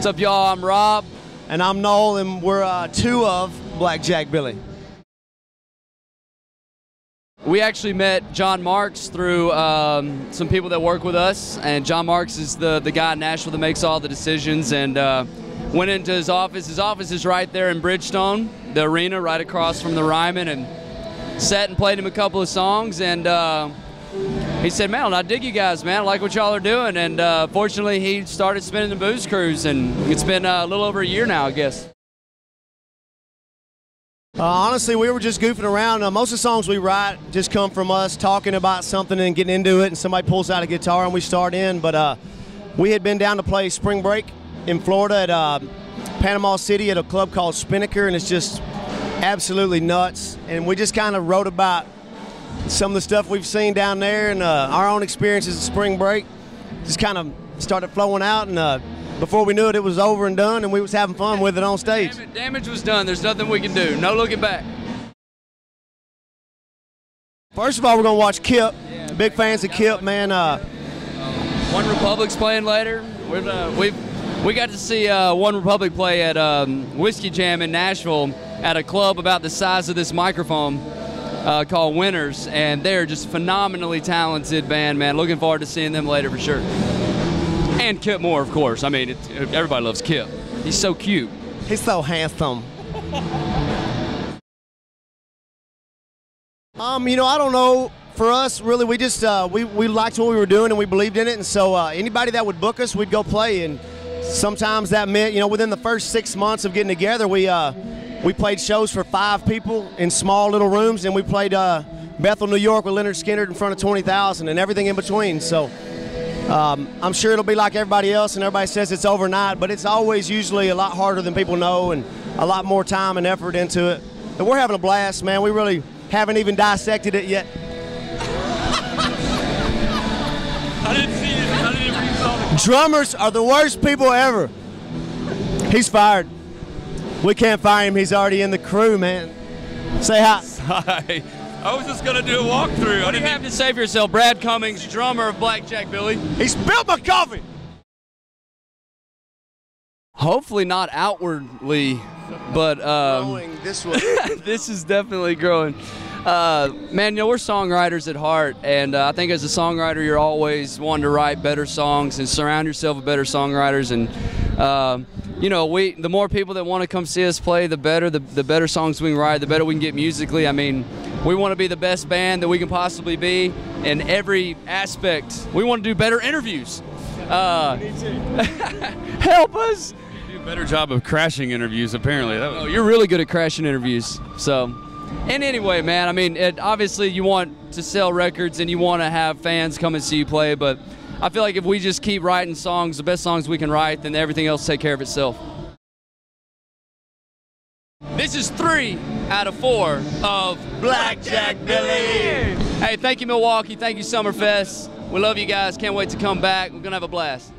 What's up, y'all? I'm Rob. And I'm Noel, and we're uh, two of Blackjack Billy. We actually met John Marks through um, some people that work with us, and John Marks is the, the guy in Nashville that makes all the decisions. And uh, went into his office. His office is right there in Bridgestone, the arena right across from the Ryman, and sat and played him a couple of songs. And uh, he said, "Man, I dig you guys, man. I like what y'all are doing." And uh, fortunately, he started spinning the booze cruise, and it's been uh, a little over a year now, I guess. Uh, honestly, we were just goofing around. Uh, most of the songs we write just come from us talking about something and getting into it, and somebody pulls out a guitar and we start in. But uh, we had been down to play spring break in Florida at uh, Panama City at a club called Spinnaker, and it's just absolutely nuts. And we just kind of wrote about some of the stuff we've seen down there and uh, our own experiences at spring break. Just kind of started flowing out, and uh, before we knew it, it was over and done, and we was having fun with it on stage. Damage, damage was done. There's nothing we can do. No looking back. First of all, we're gonna watch Kip. Yeah, Big fans of Kip, man. Uh, One Republic's playing later. We're, uh, we we got to see uh, One Republic play at um, Whiskey Jam in Nashville at a club about the size of this microphone uh, called Winners, and they're just phenomenally talented band, man. Looking forward to seeing them later for sure. And Kip Moore, of course. I mean, it, everybody loves Kip. He's so cute. He's so handsome. um, you know, I don't know. For us, really, we just uh, we we liked what we were doing and we believed in it, and so uh, anybody that would book us, we'd go play. And sometimes that meant, you know, within the first six months of getting together, we uh, we played shows for five people in small little rooms, and we played uh, Bethel, New York, with Lynyrd Skynyrd in front of 20,000, and everything in between. So. Um, I'm sure it'll be like everybody else, and everybody says it's overnight, but it's always usually a lot harder than people know, and a lot more time and effort into it. But we're having a blast, man. We really haven't even dissected it yet. I didn't see it. I didn't even saw the Drummers are the worst people ever. He's fired. We can't fire him. He's already in the crew, man. Say hi. Hi. I was just gonna do a walkthrough. What do you have to say for yourself, Brad Cummings, drummer of Blackjack Billy? He spilled my coffee. Hopefully not outwardly, but um, Growing this way. this is definitely growing. Uh, man, you know we're songwriters at heart, and uh, I think as a songwriter, you're always wanting to write better songs and surround yourself with better songwriters. And uh, you know, we the more people that want to come see us play, the better. The, the better songs we can write, the better we can get musically. I mean, we want to be the best band that we can possibly be in every aspect. We want to do better interviews. Uh, help us. do a better job of crashing interviews. Apparently, that Oh, you're really good at crashing interviews. So, and anyway, man, I mean, it, obviously you want to sell records and you want to have fans come and see you play, but I feel like if we just keep writing songs, the best songs we can write, then everything else take care of itself. This is three out of four of Blackjack Billy. Hey, thank you, Milwaukee. Thank you, Summerfest. We love you guys. Can't wait to come back. We're going to have a blast.